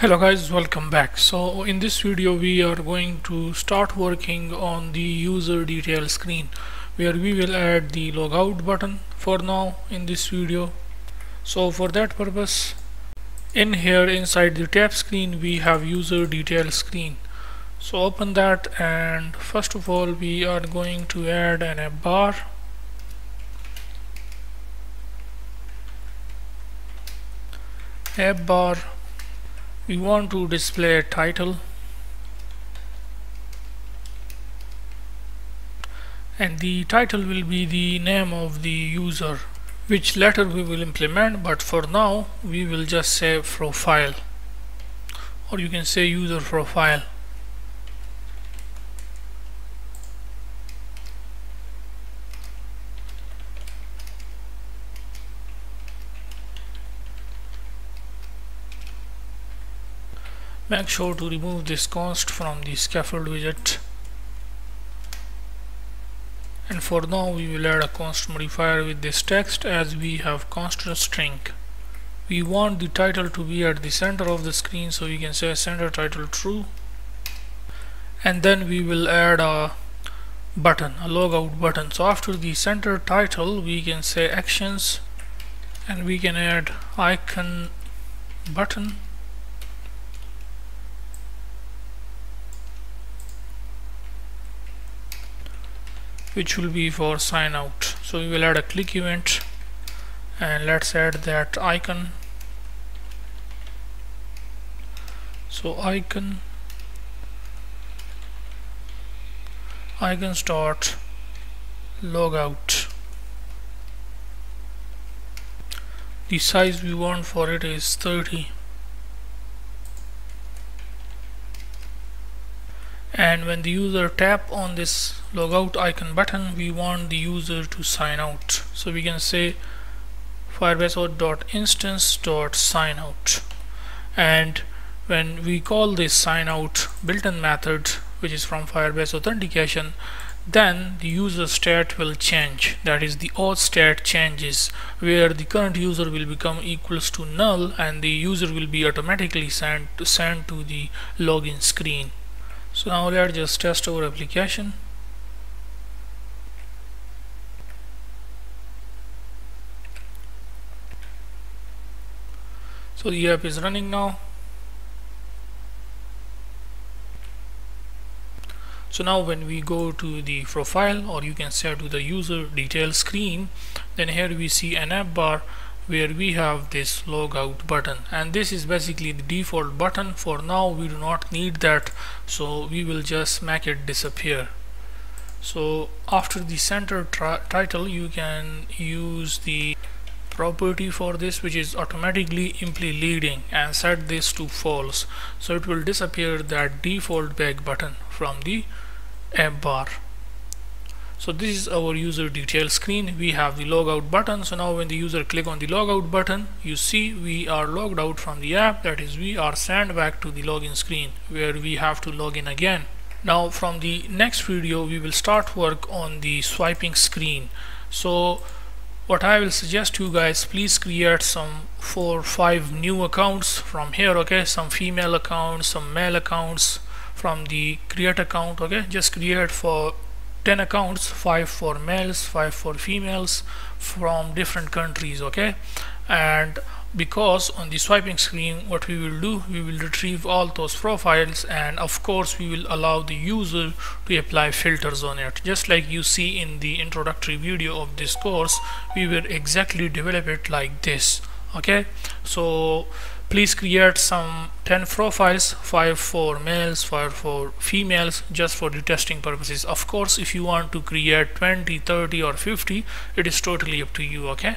hello guys welcome back. So in this video we are going to start working on the user detail screen where we will add the logout button for now in this video. So for that purpose in here inside the tab screen we have user detail screen. So open that and first of all we are going to add an app bar. App bar we want to display a title. And the title will be the name of the user. Which later we will implement but for now we will just say profile. Or you can say user profile Make sure to remove this const from the scaffold widget. And for now we will add a const modifier with this text as we have constant string. We want the title to be at the center of the screen so we can say center title true. And then we will add a button, a logout button. So after the center title we can say actions and we can add icon button which will be for sign out. So we will add a click event and let's add that icon. So icon icon start logout. The size we want for it is 30 and when the user tap on this logout icon button we want the user to sign out. So we can say firebase out. And when we call this sign out built-in method which is from firebase authentication then the user state will change. That is the auth state changes where the current user will become equals to null and the user will be automatically sent to send to the login screen so now let's just test our application. So the app is running now. So now when we go to the profile or you can say to the user detail screen then here we see an app bar where we have this logout button. And this is basically the default button. For now we do not need that. So we will just make it disappear. So after the center title you can use the property for this which is automatically imply leading and set this to false. So it will disappear that default back button from the app bar so this is our user detail screen. We have the logout button. So now when the user click on the logout button you see we are logged out from the app. That is we are sent back to the login screen where we have to log in again. Now from the next video we will start work on the swiping screen. So what I will suggest to you guys please create some four five new accounts from here okay? Some female accounts some male accounts from the create account okay? Just create for 10 accounts 5 for males 5 for females from different countries okay? And because on the swiping screen what we will do we will retrieve all those profiles and of course we will allow the user to apply filters on it. Just like you see in the introductory video of this course we will exactly develop it like this okay? So please create some 10 profiles 5 for males 5 for females just for the testing purposes. Of course if you want to create 20 30 or 50 it is totally up to you okay